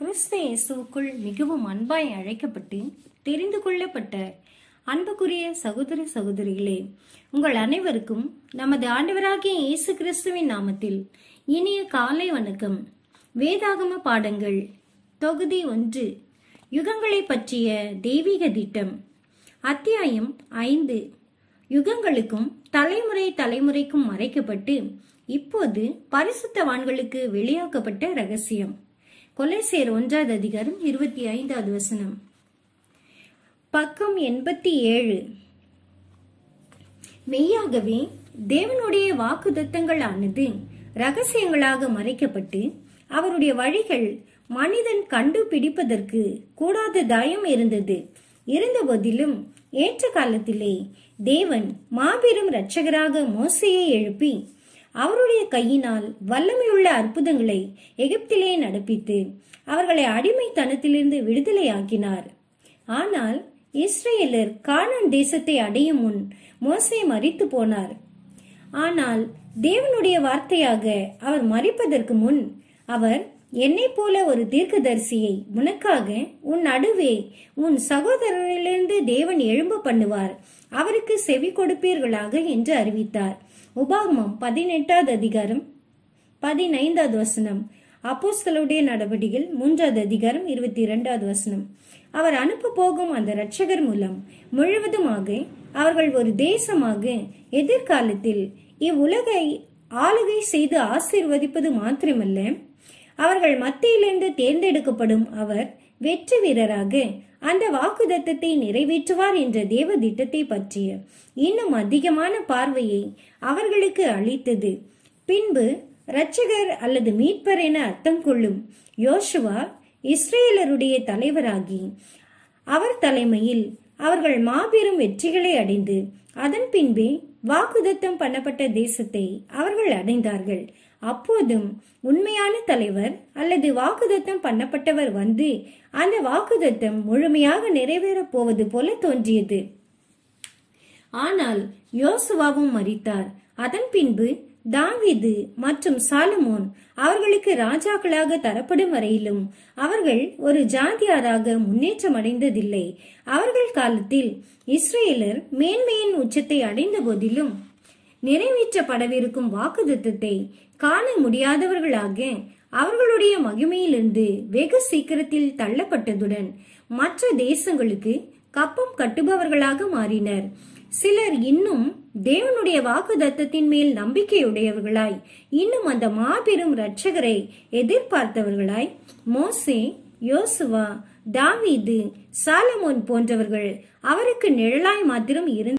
கிறிஸ்து இயேசுவுக்குள் மிகவும் அன்பாய் அழைக்கப்பட்டு தெரிந்து கொள்ளப்பட்ட அன்புக்குரிய சகோதர சகோதரிகளே உங்கள் அனைவருக்கும் நமது ஆண்டவராகிய இயேசு கிறிஸ்துவின் நாமத்தில் இனிய காலை வணக்கம். வேதாகம பாடங்கள் தொகுதி ஒன்று யுகங்களை பற்றிய தெய்வீக திட்டம். அத்தியாயம் ஐந்து யுகங்களுக்கும் தலைமுறை தலைமுறைக்கும் மறைக்கப்பட்டு இப்போது பரிசுத்தவான்களுக்கு வெளியாக்கப்பட்ட ரகசியம். கொலைசேர் ஒன்றாவது அதிகாரம் இருபத்தி ஐந்தாவது வசனம். பக்கம் எண்பத்தி ஏழு. மெய்யாகவே தேவனுடைய வாக்குதத்தங்களானது ரகசியங்களாக மறைக்கப்பட்டு அவருடைய வழிகள் மனிதன் கண்டுபிடிப்பதற்கு கூடாத தயம் இருந்தது. இருந்தபோதிலும் ஏற்ற காலத்திலே தேவன் மாபெரும் இரட்சகராக மோசையை எழுப்பி அவருடைய கையினால் வல்லமையுள்ள அற்புதங்களை எகிப்திலே நடப்பித்து அவர்களை அடிமைத்தனத்திலிருந்து விடுதலையாக்கினார். ஆனால் இஸ்ரேலர் கானான் தேசத்தை அடையும் முன் மோசே மறித்து போனார். ஆனால் தேவனுடைய வார்த்தையாக அவர் மறிப்பதற்கு முன் அவர் என்னை போல ஒரு தீர்க்கதரிசியை உனக்காக உன் நடுவே உன் சகோதரரிலிருந்து தேவன் எழும்ப பண்ணுவார். அவருக்கு செவி கொடுப்பீர்களாக என்று அறிவித்தார். உபாகமம் பதினெட்டாவது அதிகாரம் பதினைந்தாவது வசனம். அப்போஸ்தலுடைய நடவடிக்கையில் மூன்றாவது அதிகாரம் இருபத்தி இரண்டாவது வசனம். அவர் அனுப்ப போகும் அந்த இரட்சகர் மூலம் முழுவதுமாக அவர்கள் ஒரு தேசமாக எதிர்காலத்தில் இவ்வுலகை ஆளுகை செய்து ஆசீர்வதிப்பது மாத்திரமல்ல அவர்கள் மத்தியிலிருந்து தேர்ந்தெடுக்கப்படும் அவர் வெற்றி வீரராக அந்த வாக்குதத்தத்தை நிறைவேற்றுவார் என்ற தேவ திட்டத்தை பற்றிய இன்னும் அதிகமான பார்வையை அவர்களுக்கு அளித்தது. பின்பு இரட்சகர் அல்லது மீட்பர் என அர்த்தம் கொள்ளும் யோசுவா இஸ்ரேலருடைய தலைவராகி அவர் தலைமையில் அவர்கள் மாபெரும் வெற்றிகளை அடைந்து அதன் பின்பே வாக்குதத்தம் பண்ணப்பட்ட தேசத்தை அவர்கள் அடைந்தார்கள். அப்போதும் உண்மையான தலைவர் அல்லது வாக்குதத்தம் பண்ணப்பட்டவர் வந்து அந்த வாக்குதத்தம் முழுமையாக நிறைவேறப் போவது போல தோன்றியது. ஆனால் யோசுவாவும் மறித்தார் அதன் பின்பு தாவிது மற்றும் சாலமோன் அவர்களுக்கு ராஜாக்களாக தரப்படும் வரையிலும் அவர்கள் ஒரு ஜாதியாராக முன்னேற்றம் அடைந்ததில்லை அவர்கள் காலத்தில் இஸ்ரேலர் மேன்மையின் உச்சத்தை அடைந்த போதிலும் நிறைவேற்றப்படவிருக்கும் வாக்குதத்தத்தை காண முடியாதவர்களாக அவர்களுடைய மகிமையிலிருந்து வெகு சீக்கிரத்தில் தள்ளப்பட்டதுடன் மற்ற தேசங்களுக்கு கப்பம் கட்டுபவர்களாக மாறினர். சிலர் இன்னும் தேவனுடைய வாக்குதத்தத்தின் மேல் நம்பிக்கையுடையவர்களாய் இன்னும் அந்த மாபெரும் இரட்சகரை எதிர்பார்த்தவர்களாய் மோசே யோசுவா தாவீது சாலமோன் போன்றவர்கள் அவருக்கு நிழலாய் மாத்திரம் இருந்த